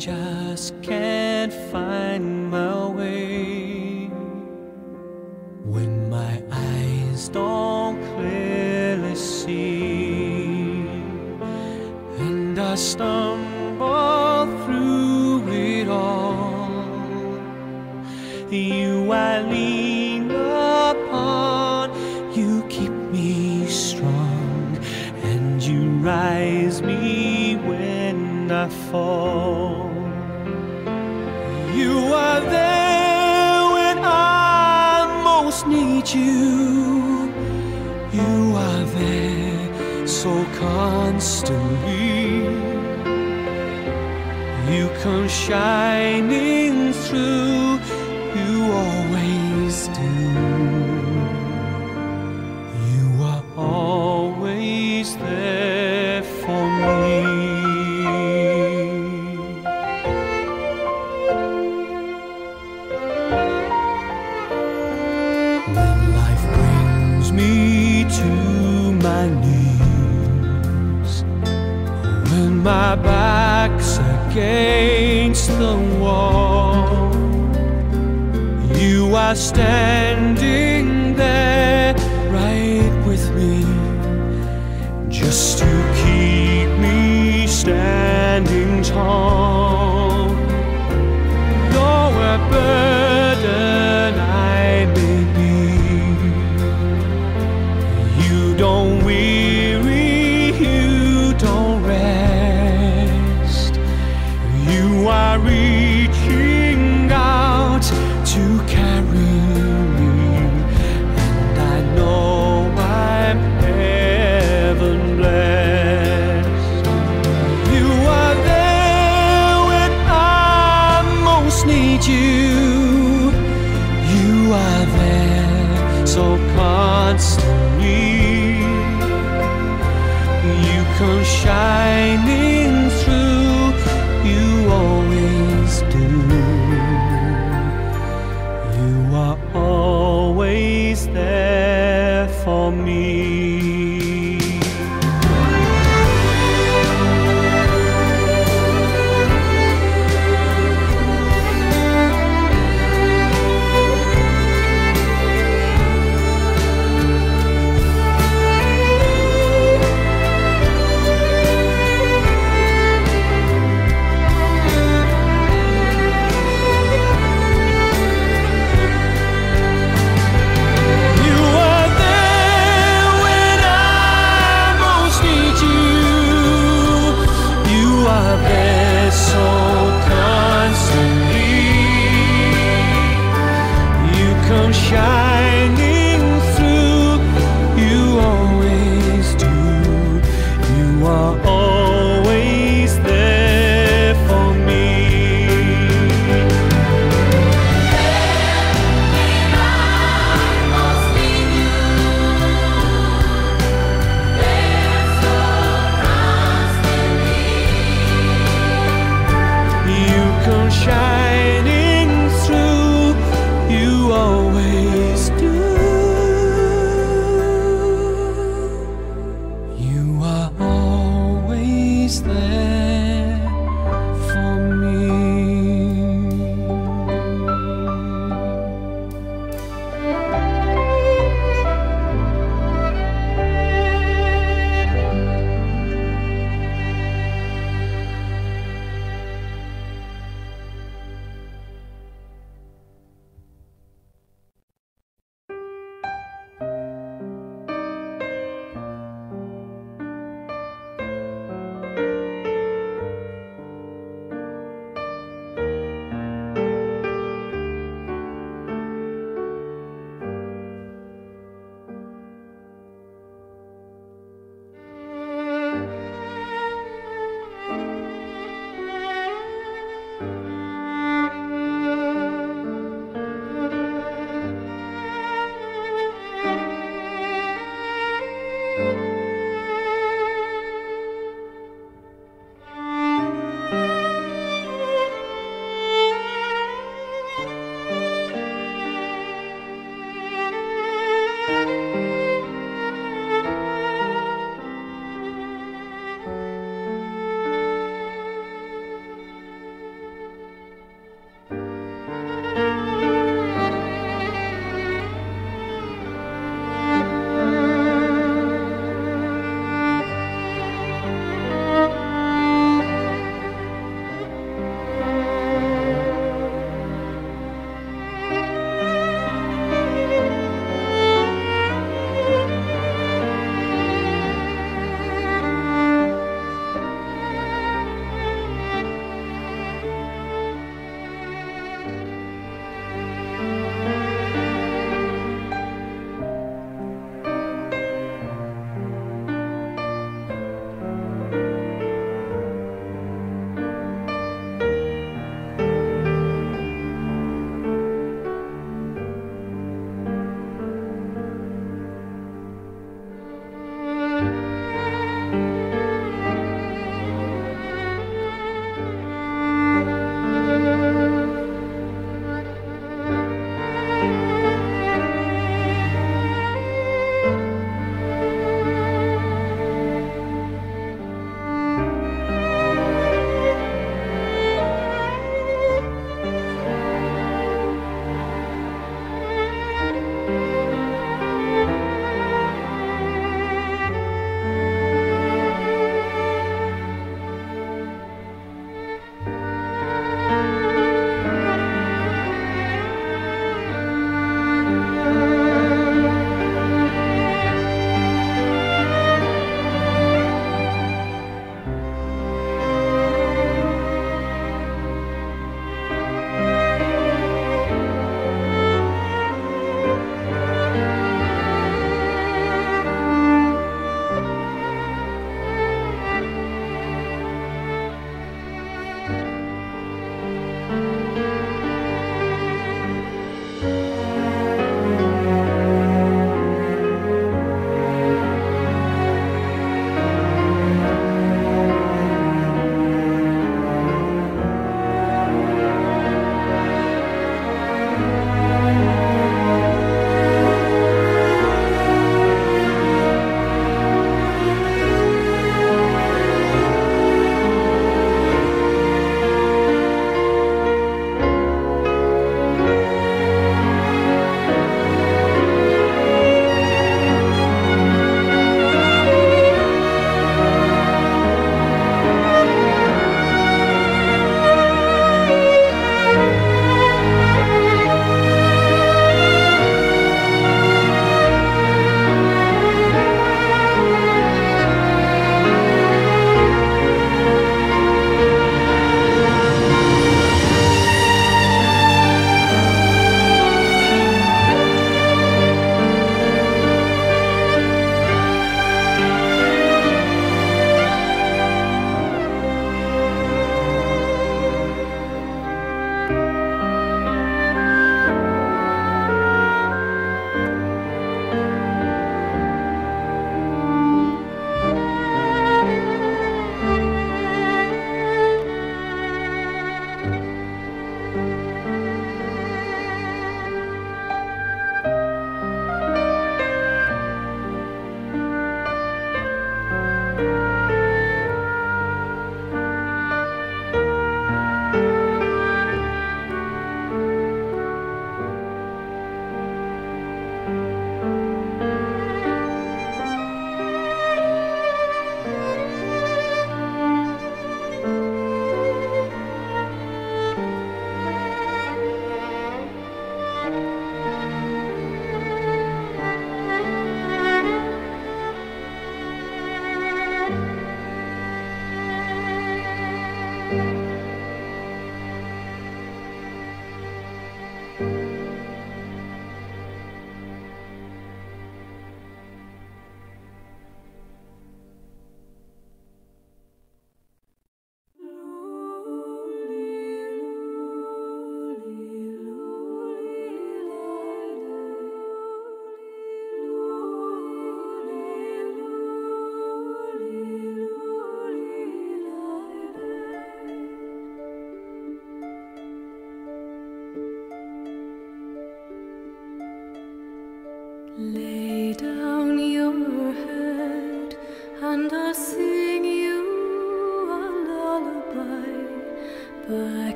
just can't find my way. When my eyes don't clearly see and I stumble you. You are there so constantly. You come shining through. I stand constantly. You come shining through, you always do. You are always there for me.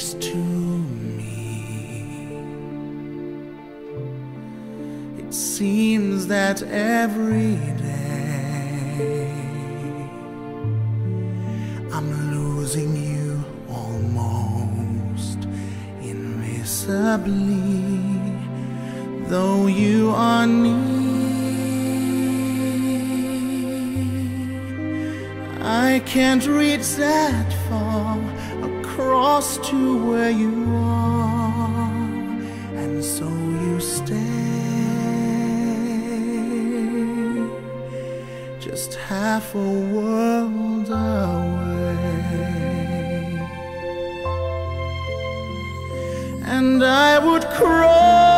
speaks to me. It seems that every day I'm losing you almost invisibly, though you are near. I can't reach that far across to where you are, and so you stay just half a world away, and I would cross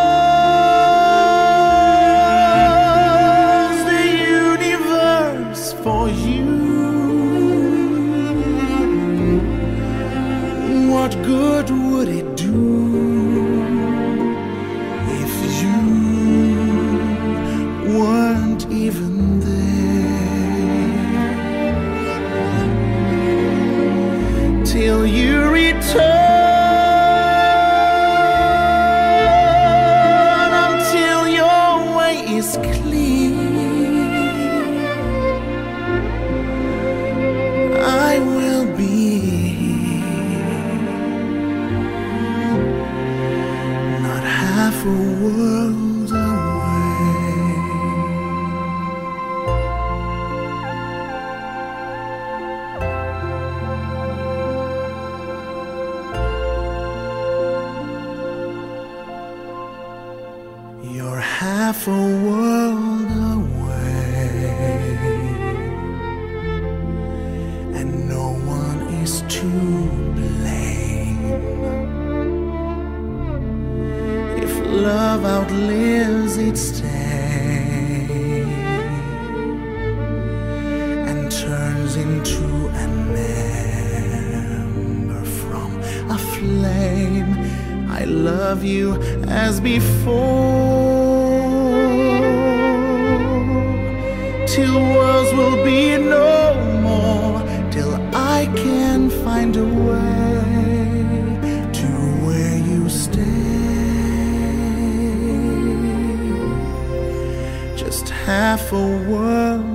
love outlives its day and turns into an ember from a flame, I love you as before. Till worlds will be half a world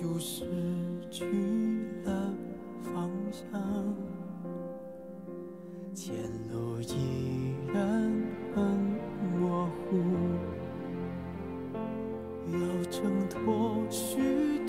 就失去了方向。前路依然很模糊要挣脱许